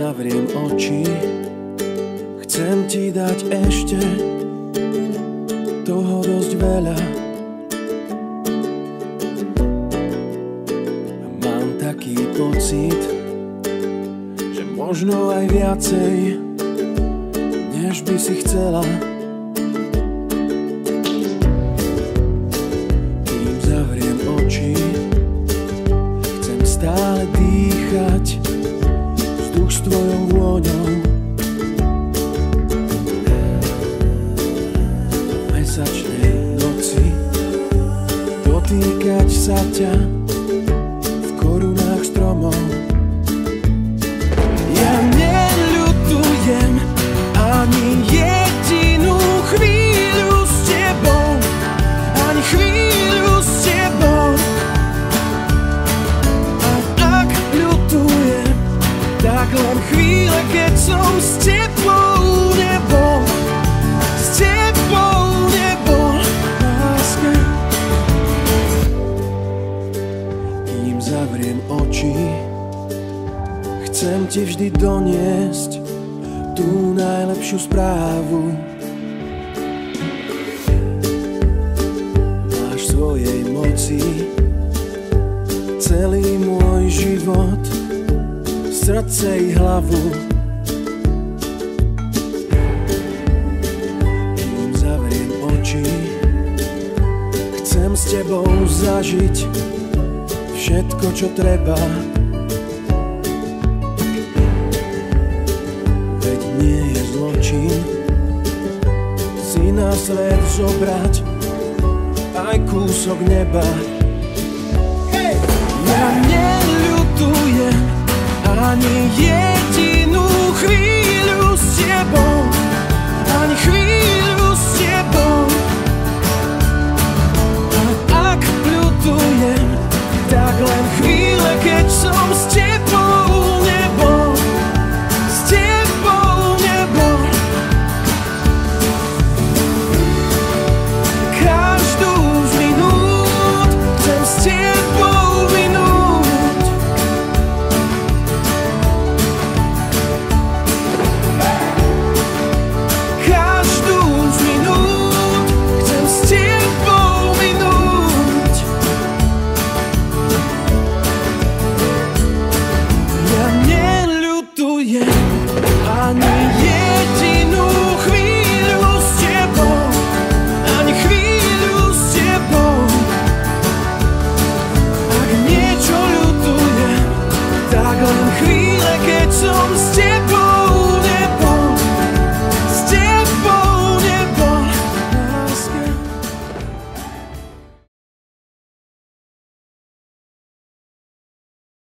zavriem oči. Chcem ti dať ešte toho dosť veľa. A mám taký pocit, že možno aj viacej, než by si chcela. Sa ťa v korunách stromov. Ja neľutujem ani jedinú chvíľu s tebou, ani chvíľu s tebou. A ak ľutujem, tak len chvíle, keď som s tebou nebol. Kým zavriem oči, chcem ti vždy doniesť tú najlepšiu správu. Máš svojej moci celý môj život, srdce i hlavu. Kým zavriem oči, chcem s tebou zažiť všetko, čo treba. Veď nie je zločin si na svet zobrať aj kúsok neba. Ja neľutujem ani chvíľu